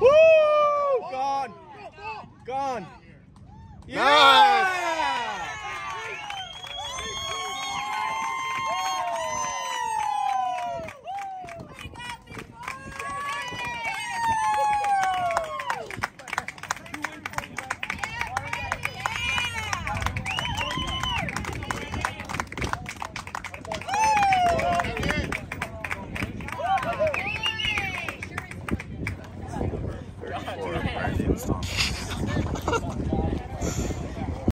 Woo! Gone. Gone. Yeah!